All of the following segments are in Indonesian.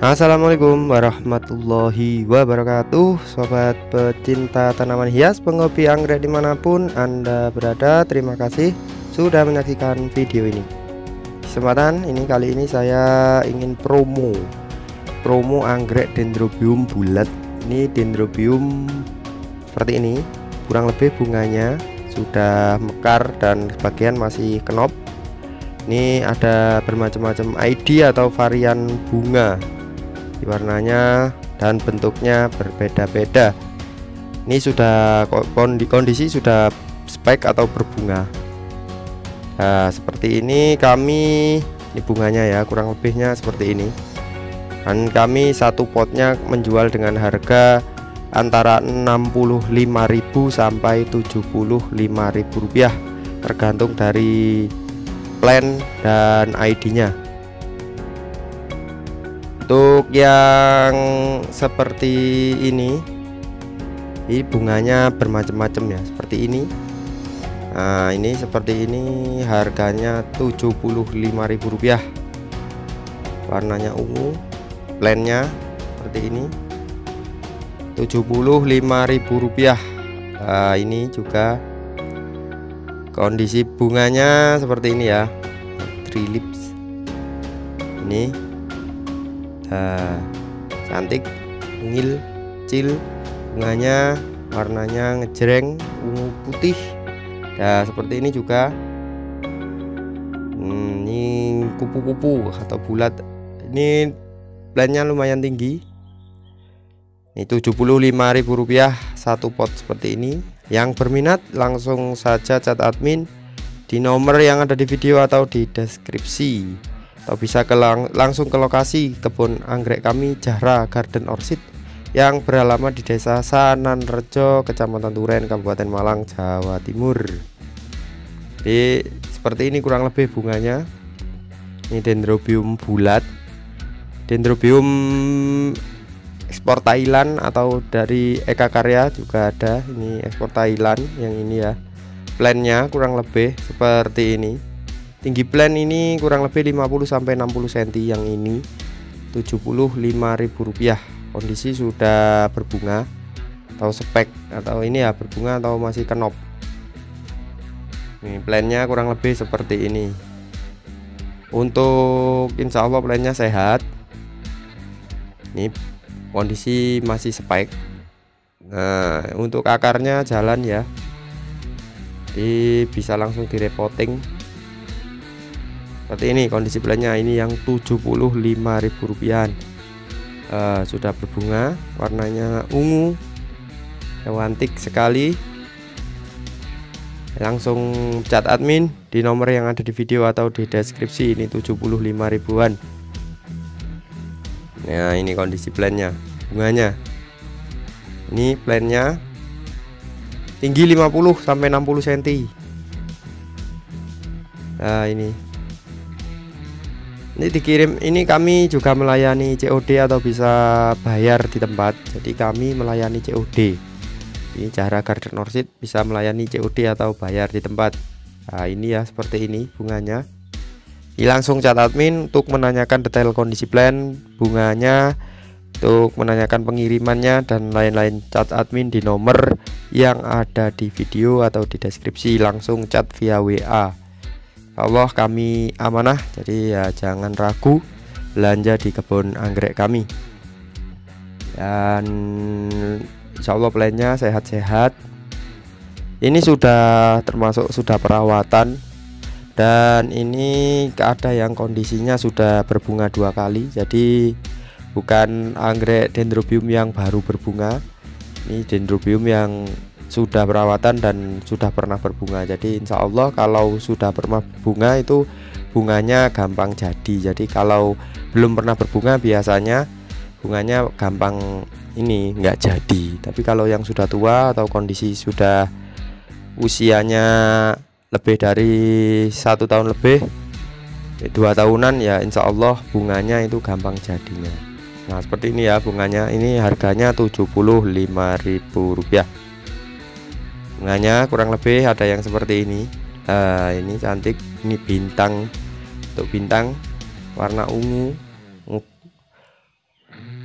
Assalamualaikum warahmatullahi wabarakatuh. Sobat pecinta tanaman hias Penghobi anggrek di mana pun Anda berada Terima kasih sudah menyaksikan video ini. Kesempatan ini kali ini saya ingin promo Promo anggrek dendrobium bulat. Ini dendrobium seperti ini Kurang lebih bunganya sudah mekar dan sebagian masih kenop. Ini ada bermacam-macam ID atau varian bunga warnanya dan bentuknya berbeda-beda. Ini sudah kondisi sudah spek atau berbunga. Nah seperti ini kami ini bunganya ya kurang lebihnya seperti ini. Dan kami satu potnya menjual dengan harga antara 65.000 sampai 75.000 rupiah tergantung dari plan dan ID nya untuk yang seperti ini ini bunganya bermacam-macam ya seperti ini. Nah ini seperti ini harganya Rp75.000 warnanya ungu plannya seperti ini. Rp75.000 Nah ini juga kondisi bunganya seperti ini ya. Three lips. Ini uh, cantik ngil cil bunganya warnanya ngejreng ungu putih. Ya seperti ini juga. Hmm, ini kupu-kupu atau bulat. Ini plannya lumayan tinggi. Ini Rp75.000 satu pot seperti ini. Yang berminat langsung saja chat admin di nomor yang ada di video atau di deskripsi atau bisa ke lang langsung ke lokasi kebun anggrek kami Jahra Garden Orchid yang beralamat di Desa Sanan Rejo, Kecamatan Turen, Kabupaten Malang, Jawa Timur. Jadi seperti ini kurang lebih bunganya. Ini dendrobium bulat. Dendrobium ekspor Thailand atau dari Eka Karya juga ada. Ini ekspor Thailand yang ini ya. Plannya kurang lebih seperti ini tinggi plan ini kurang lebih 50 sampai 60 cm yang ini. Rp75.000 kondisi sudah berbunga atau spek atau ini ya berbunga atau masih kenop. Ini plannya kurang lebih seperti ini. Untuk insya Allah plannya sehat. Ini kondisi masih spek. Nah untuk akarnya jalan ya. Jadi bisa langsung direpotting seperti ini kondisi belanja ini yang Rp75.000 uh, sudah berbunga warnanya ungu cantik sekali. Langsung chat admin di nomor yang ada di video atau di deskripsi ini 75 ribuan. Nah ini kondisi plannya bunganya. Ini plannya tinggi 50 sampai 60 cm nah ini ini dikirim ini kami juga melayani COD atau bisa bayar di tempat. Jadi kami melayani COD ini cara Garden Orchid bisa melayani COD atau bayar di tempat. Nah ini ya seperti ini bunganya. Ini langsung cat admin untuk menanyakan detail kondisi plan bunganya untuk menanyakan pengirimannya dan lain-lain. Cat admin di nomor yang ada di video atau di deskripsi langsung chat via WA Allah kami amanah. Jadi ya jangan ragu belanja di kebun anggrek kami. Dan insya Allah plannya sehat-sehat. Ini sudah termasuk sudah perawatan. Dan ini ada yang kondisinya sudah berbunga dua kali. Jadi bukan anggrek dendrobium yang baru berbunga. Ini dendrobium yang sudah perawatan dan sudah pernah berbunga. Jadi insya Allah kalau sudah pernah bunga itu bunganya gampang jadi. Jadi kalau belum pernah berbunga biasanya bunganya gampang ini enggak jadi. Tapi kalau yang sudah tua atau kondisi sudah usianya lebih dari satu tahun lebih dua tahunan ya insya Allah bunganya itu gampang jadinya. Nah seperti ini ya bunganya. Ini harganya Rp75.000 bunganya kurang lebih ada yang seperti ini. Uh, ini cantik ini bintang. Untuk bintang warna ungu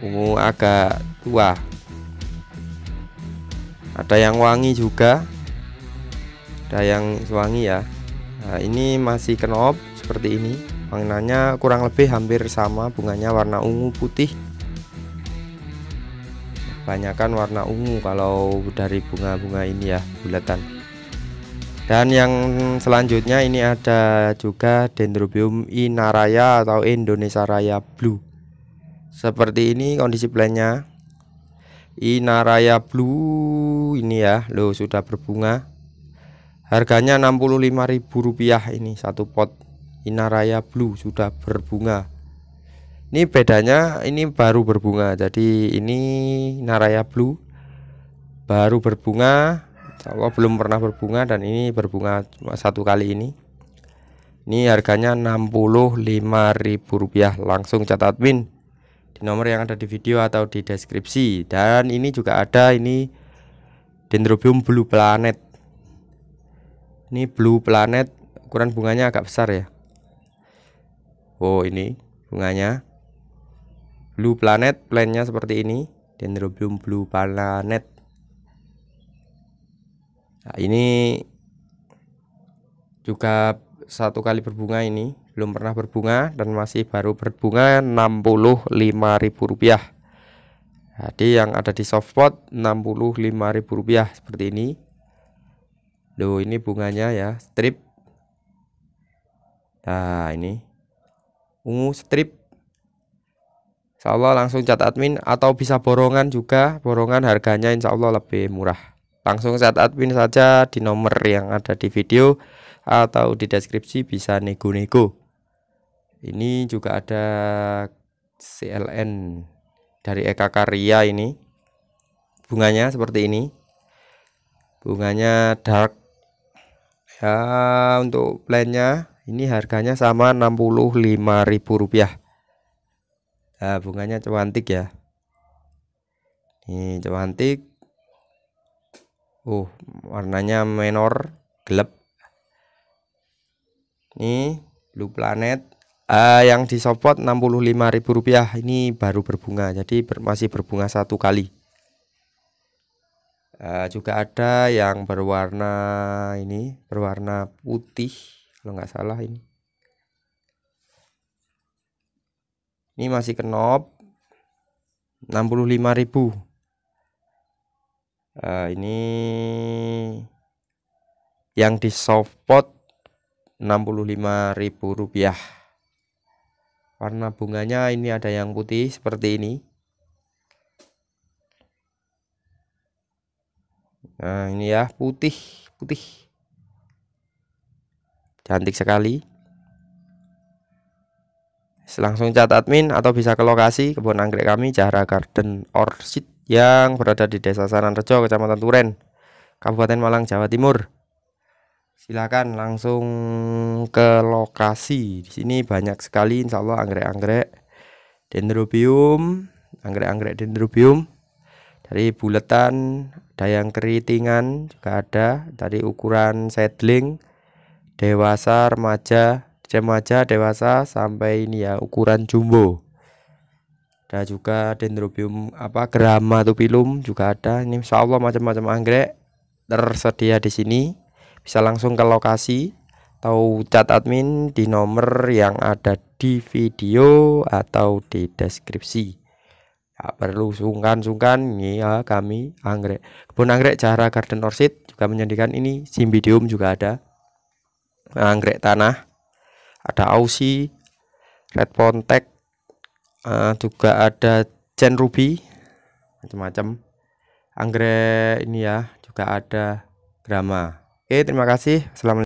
ungu agak tua. Ada yang wangi juga. Ada yang wangi ya. Nah, ini masih kenop seperti ini. Warnanya kurang lebih hampir sama bunganya warna ungu putih kebanyakan warna ungu kalau dari bunga-bunga ini ya bulatan. Dan yang selanjutnya ini ada juga Dendrobium inaraya atau Indonesia Raya Blue. Seperti ini kondisi plannya. Inaraya Blue ini ya lo sudah berbunga. Harganya Rp65.000 ini satu pot. Inaraya Blue sudah berbunga ini bedanya ini baru berbunga. Jadi ini Inaraya Blue. Baru berbunga. Allah belum pernah berbunga dan ini berbunga cuma satu kali ini. Ini harganya Rp65.000 langsung catat win di nomor yang ada di video atau di deskripsi. Dan ini juga ada ini Dendrobium Blue Planet. Ini blue planet ukuran bunganya agak besar ya. Oh ini bunganya blue planet plannya seperti ini. Dendrobium blue planet. Nah, ini juga satu kali berbunga ini. Belum pernah berbunga dan masih baru berbunga Rp65.000 jadi yang ada di softpot Rp65.000 seperti ini. Loh ini bunganya ya strip. Nah ini. Ungu strip Insya Allah langsung cat admin atau bisa borongan juga. Borongan harganya Insya Allah lebih murah. Langsung cat admin saja di nomor yang ada di video atau di deskripsi bisa nego-nego. Ini juga ada CLN dari Eka Karya ini. Bunganya seperti ini. Bunganya dark. Ya untuk plannya ini harganya sama Rp65.000 nah bunganya cantik ya? Ini cantik uh warnanya menor gelap. Ini blue planet. Uh, yang disopot Rp65.000 ini baru berbunga jadi ber, masih berbunga satu kali. Uh, juga ada yang berwarna ini berwarna putih kalau nggak salah ini ini masih kenop. 65.000 uh, eh, ini yang di softpot Rp65.000 warna bunganya ini ada yang putih seperti ini. Nah ini ya putih putih. Cantik sekali langsung cat admin atau bisa ke lokasi kebun anggrek kami Jahara Garden Orchid yang berada di Desa Saranrejo Kecamatan Turen Kabupaten Malang Jawa Timur. Silakan langsung ke lokasi. Di sini banyak sekali insya Allah anggrek-anggrek dendrobium anggrek-anggrek dendrobium. Dari buletan ada yang keritingan juga ada. Dari ukuran seedling dewasa remaja remaja dewasa sampai ini ya ukuran jumbo ada juga dendrobium apa grammatopilum juga ada ini insya Allah macam-macam anggrek tersedia di sini bisa langsung ke lokasi atau cat admin di nomor yang ada di video atau di deskripsi Gak perlu sungkan-sungkan ya kami anggrek. Kebun anggrek Jahara Garden Orchid juga menyediakan ini Cymbidium juga ada. Anggrek tanah. Ada Aussie, Red Pontek, uh, juga ada Chen Ruby macam-macam. Anggrek ini ya juga ada Grama. Oke, terima kasih. Assalamualaikum.